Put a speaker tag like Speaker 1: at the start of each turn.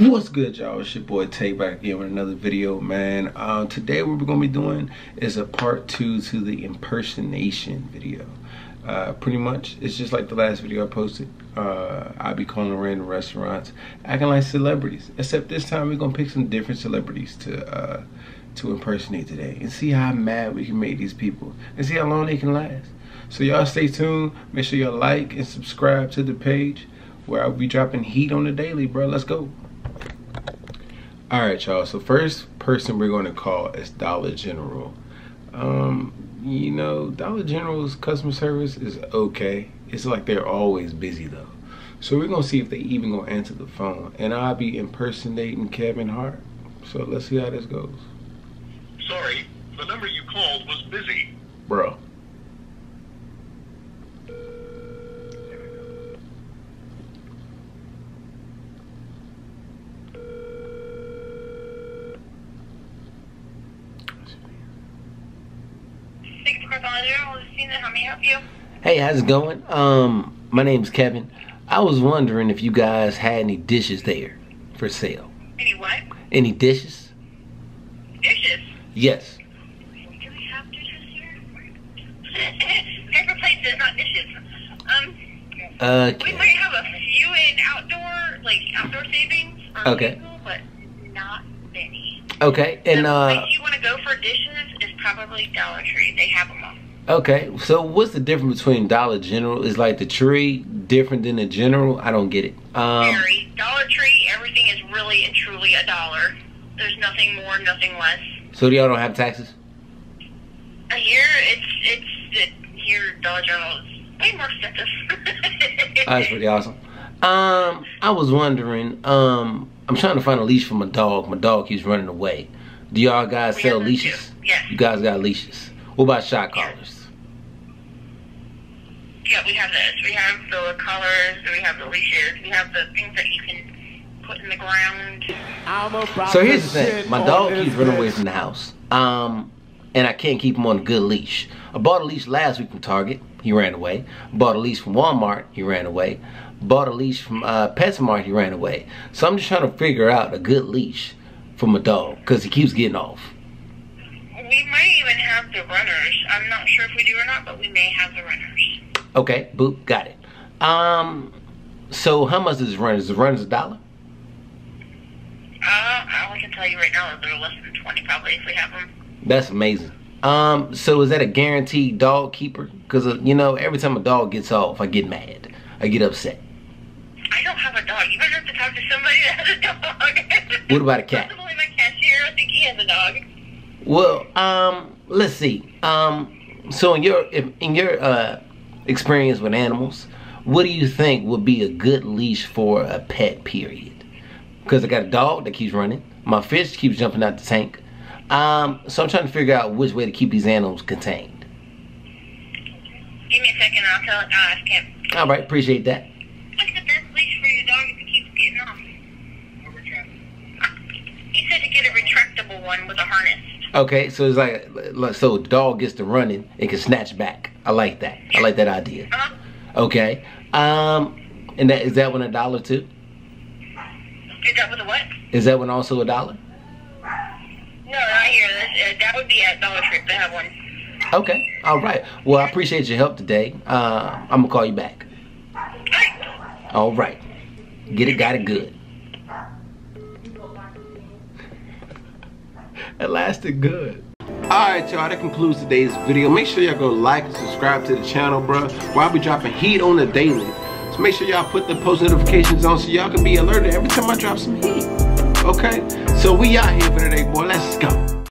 Speaker 1: What's good, y'all? It's your boy Tay back again with another video, man. Uh, today, what we're gonna be doing is a part two to the impersonation video. Uh, pretty much, it's just like the last video I posted. Uh, I'll be calling random restaurants, acting like celebrities. Except this time, we're gonna pick some different celebrities to uh, to impersonate today and see how mad we can make these people and see how long they can last. So y'all stay tuned. Make sure y'all like and subscribe to the page where I'll be dropping heat on the daily, bro. Let's go. All right, y'all. So first person we're going to call is Dollar General. Um, you know, Dollar General's customer service is okay. It's like they're always busy though. So we're gonna see if they even gonna answer the phone. And I'll be impersonating Kevin Hart. So let's see how this goes.
Speaker 2: Sorry, the number you called was busy.
Speaker 1: Bro.
Speaker 3: Thank you for calling General. This is Tina. How may I help you?
Speaker 4: Hey, how's it going? Um, my name's Kevin. I was wondering if you guys had any dishes there for sale.
Speaker 3: Any what?
Speaker 4: Any dishes?
Speaker 3: Dishes.
Speaker 4: Yes.
Speaker 3: Do we have dishes here? Paper plates, not dishes. Um, we
Speaker 4: Okay.
Speaker 3: might have a few in outdoor, like outdoor savings.
Speaker 4: Okay.
Speaker 3: seasonal, but not many.
Speaker 4: Okay. And
Speaker 3: the
Speaker 4: uh,
Speaker 3: place you want to go for dishes is probably Dollar Tree. They have them all.
Speaker 4: Okay. So what's the difference between Dollar General? Is like the tree different than the general? I don't get it. Um.
Speaker 3: Very Dollar Tree. Everything is really and truly a dollar. There's nothing more, nothing less.
Speaker 4: So y'all don't have taxes?
Speaker 3: A year, it's it's it, here Dollar General is way more expensive.
Speaker 4: Oh, that's pretty awesome. Um, I was wondering. Um, I'm trying to find a leash for my dog. My dog keeps running away. Do y'all guys
Speaker 3: We
Speaker 4: sell leashes?
Speaker 3: too. Yes.
Speaker 4: You guys got leashes. What about shot collars?
Speaker 3: Yeah, we have this. We have the collars. We have the leashes. We have the things that you can put in the ground.
Speaker 4: So here's the thing. My dog keeps running away from the house. Um, and I can't keep him on a good leash. I bought a leash last week from Target. He ran away. Bought a leash from Walmart. He ran away. Bought a leash from uh, PetSmart. He ran away. So I'm just trying to figure out a good leash for my dog because he keeps getting off.
Speaker 3: We might even have the runners. I'm not sure if we do or not, but we may have the runners.
Speaker 4: Okay, boop, got it. Um, so how much is runners? Is the runners a dollar?
Speaker 3: Uh, I can tell you right now they're less than 20 probably if we have them.
Speaker 4: That's amazing. Um, so is that a guaranteed dog keeper? Because uh, you know, every time a dog gets off, I get mad. I get upset.
Speaker 3: I don't have a dog. You better have to talk to somebody that has a dog.
Speaker 4: What about a cat?
Speaker 3: Possibly my cashier. I think he has a dog.
Speaker 4: Well, um, let's see. Um, so in your if, in your uh experience with animals, what do you think would be a good leash for a pet? Period. Because I got a dog that keeps running. My fish keeps jumping out the tank. Um, so I'm trying to figure out which way to keep these animals contained.
Speaker 3: Give me a second. I'll tell. I'll ask him.
Speaker 4: All right, appreciate that.
Speaker 3: What's the best leash for your dog if he keeps getting off? He said to get a retractable one with a harness.
Speaker 4: Okay, so it's like, like so the dog gets to running, it can snatch back. I like that. I like that idea.
Speaker 3: Uh-huh.
Speaker 4: Okay. Um, and that is that one a dollar too?
Speaker 3: Is that with a what?
Speaker 4: Is that one also a dollar?
Speaker 3: No, not here. That's, uh, that would be at Dollar Tree if they have one.
Speaker 4: Okay. All right. Well, I appreciate your help today. Uh, I'm gonna call you back.
Speaker 3: Alright.
Speaker 4: All right. Get it, got it good.
Speaker 1: That lasted good. Alright y'all, that concludes today's video. Make sure y'all go like and subscribe to the channel, bro. While we dropping heat on the daily. So make sure y'all put the post notifications on so y'all can be alerted every time I drop some heat. Okay? So we out here for today, boy. Let's go.